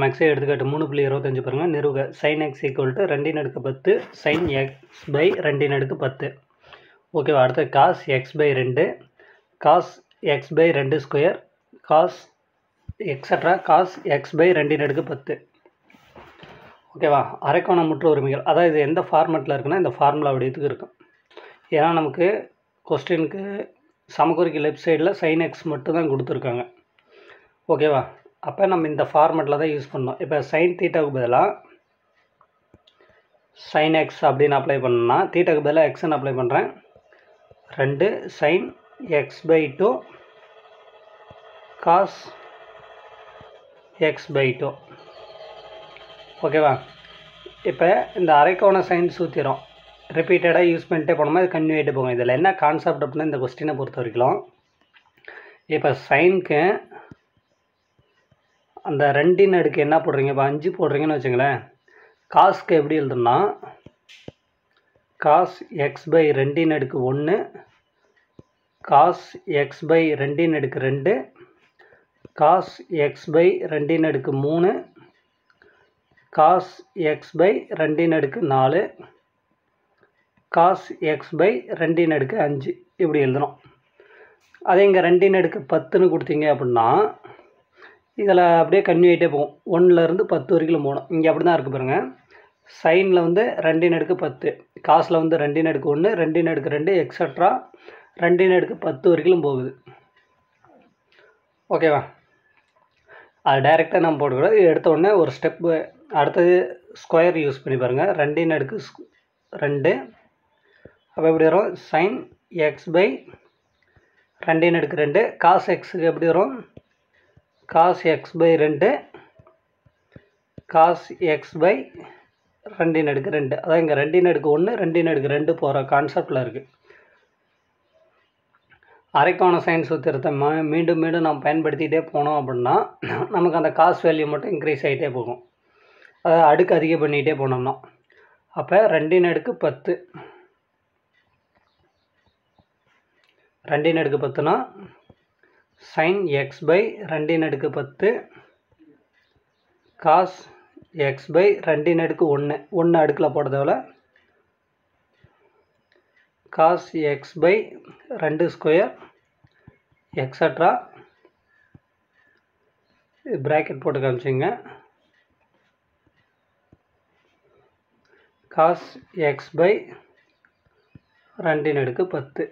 மேக்ஸே எடுத்துக்காட்டு மூணு புள்ளி இருபத்தஞ்சு பாருங்கள் நிறுவ சைன் எக்ஸ் ஈக்குவல் டு ரெண்டின் அடுக்கு பத்து சைன் எக்ஸ் பை ரெண்டின் அடுக்கு பத்து. ஓகேவா அடுத்து காஸ் எக்ஸ் பை ரெண்டு காஸ் எக்ஸ் பை ரெண்டு square cos extra cos x by ரெண்டின் அடுக்கு பத்து. ஓகேவா அரைக்கோண முற்று உரிமைகள். அதாவது இது எந்த ஃபார்மெட்டில் இருக்குன்னா இந்த ஃபார்முலா வடிவத்துக்கு இருக்கும். ஏன்னா நமக்கு கொஸ்டினுக்கு சமக்குறிக்கு லெஃப்ட் சைடில் சைன் எக்ஸ் மட்டும் தான் கொடுத்துருக்காங்க. ஓகேவா அப்போ நம்ம இந்த ஃபார்மெட்டில் தான் யூஸ் பண்ணோம் இப்போ சைன் தீட்டாவுக்கு பதிலாக சைன் எக்ஸ் அப்படின்னு அப்ளை பண்ணோம்னா தீட்டாவுக்கு பதிலாக எக்ஸ்ன்னு அப்ளை பண்ணுறேன் ரெண்டு sine x by two cos x by two ஓகேவா இப்போ இந்த அரைக்கோண சைன் சூத்திரம் ரிப்பீட்டடாக யூஸ் பண்ணிட்டே போனோமா இது கன்யூ ஆகிட்டு போகும். இதில் என்ன கான்செப்ட் அப்படின்னா இந்த கொஸ்டினை பொறுத்த வரைக்கும் இப்போ சைனுக்கு அந்த ரெண்டின் அடுக்கு என்ன போடுறீங்க? இப்போ அஞ்சு போடுறீங்கன்னு வச்சுங்களேன். காஸ்க்கு எப்படி எழுதுனா காஸ் எக்ஸ் பை ரெண்டின் அடுக்கு ஒன்று காஸ் எக்ஸ் பை ரெண்டின் அடுக்கு ரெண்டு காஸ் எக்ஸ் பை ரெண்டின் அடுக்கு மூணு காஸ் எக்ஸ் பை ரெண்டின் அடுக்கு நாலு காஸ் எக்ஸ் பை ரெண்டின் அடுக்கு அஞ்சு. இப்படி எழுதணும். அதே இங்கே ரெண்டின் அடுக்கு பத்துன்னு கொடுத்தீங்க அப்படின்னா இதில் அப்படியே கன்யூ ஆகிட்டே போகும். ஒன்றுலேருந்து பத்து வரைக்கும் போகணும். இங்கே அப்படி தான் இருக்குது பாருங்கள் சைனில் வந்து ரெண்டின் அடுக்கு பத்து. காசில் வந்து ரெண்டின் அடுக்கு ஒன்று ரெண்டின் அடுக்கு ரெண்டு எக்ஸட்ரா ரெண்டின் அடுக்கு பத்து வரைக்கும் போகுது. ஓகேவா அது டைரெக்டாக நம்ம போட்டுக்கிறோம். எடுத்த உடனே ஒரு ஸ்டெப்பு அடுத்தது ஸ்கொயர் யூஸ் பண்ணி பாருங்கள் ரெண்டின் அடுக்கு ரெண்டு. அப்போ எப்படி வரும்? சைன் எக்ஸ் பை ரெண்டின் அடுக்கு ரெண்டு. காசு எக்ஸுக்கு எப்படி வரும்? காஸ் எக்ஸ் பை ரெண்டு காஸ் எக்ஸ் பை ரெண்டின் அடுக்கு ரெண்டு. அதான் இங்கே ரெண்டின் அடுக்கு ஒன்று ரெண்டின் அடுக்கு ரெண்டு போகிற கான்செப்டில் இருக்குது அரைக்கோண சைன் சூத்திரத்தை ம மீண்டும் மீண்டும் நம்ம பயன்படுத்திகிட்டே போனோம் அப்படின்னா நமக்கு அந்த காஸ் வேல்யூ மட்டும் இன்க்ரீஸ் ஆகிட்டே போகும். அதை அடுக்கு அதிகம் பண்ணிகிட்டே போனோம்னா. அப்போ ரெண்டின் அடுக்கு பத்து. ரெண்டின் அடுக்கு பத்துனா சைன் எக்ஸ் பை ரெண்டின் அடுக்கு பத்து காஸ் எக்ஸ் பை ரெண்டின் அடுக்கு ஒன்று ஒன்று அடுக்கில் போடுறதால காஸ் எக்ஸ் பை ரெண்டு ஸ்கொயர் எக்ஸட்ரா ப்ராக்கெட் போட்டு காமிச்சிங்க. காஸ் எக்ஸ் பை ரெண்டின் அடுக்கு பத்து.